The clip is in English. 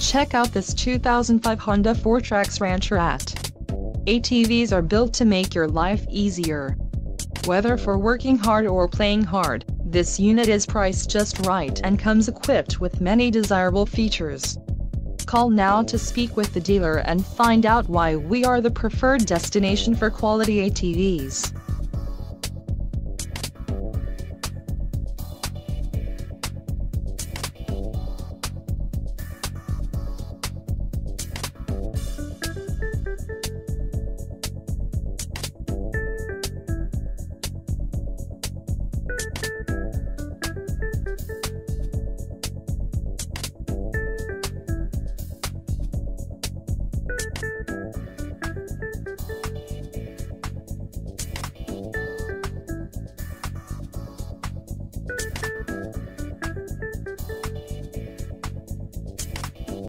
Check out this 2005 Honda FourTrax Rancher at. ATVs are built to make your life easier. Whether for working hard or playing hard, this unit is priced just right and comes equipped with many desirable features. Call now to speak with the dealer and find out why we are the preferred destination for quality ATVs.